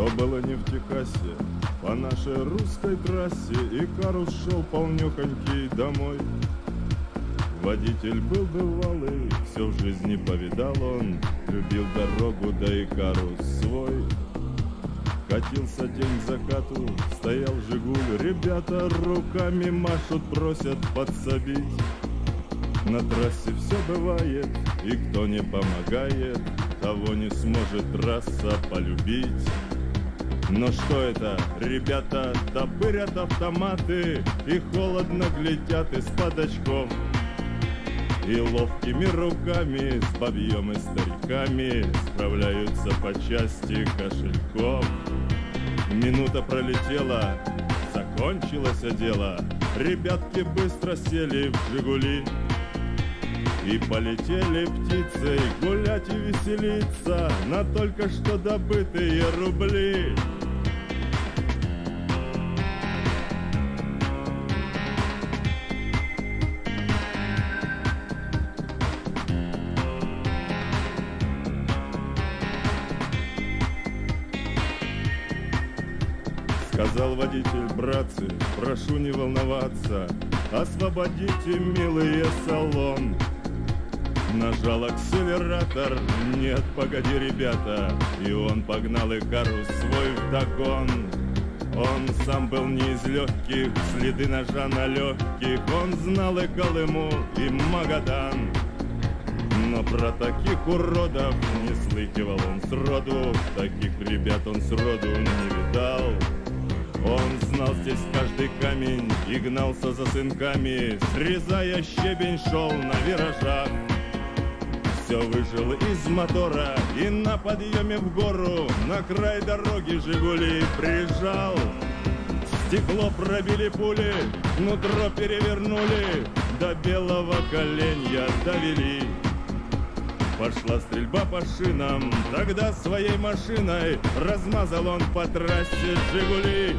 То было не в Техасе, по нашей русской трассе И Карл шел полнёхонький домой. Водитель был бывалый, все в жизни повидал он Любил дорогу, да и Карус свой. Катился день закату, стоял Жигуль Ребята руками машут, просят подсобить. На трассе все бывает, и кто не помогает Того не сможет трасса полюбить но что это? Ребята топырят автоматы И холодно глядят из-под очков. И ловкими руками с бабьем и стариками Справляются по части кошельков. Минута пролетела, закончилось дело. Ребятки быстро сели в «Жигули» И полетели птицей гулять и веселиться На только что добытые рубли Сказал водитель, братцы, прошу не волноваться. Освободите, милые, салон Нажал акселератор, нет, погоди, ребята И он погнал Икару свой вдогон Он сам был не из легких, следы ножа на легких Он знал и Колыму, и Магадан. Но про таких уродов не слыхивал он сроду. Таких ребят он сроду не видал он знал здесь каждый камень и гнался за сынками, Срезая щебень шел на виражах. Все выжил из мотора и на подъеме в гору На край дороги Жигули прижал. Стекло пробили пули, нутро перевернули, До белого коленя довели. Пошла стрельба по шинам, тогда своей машиной Размазал он по трассе Жигули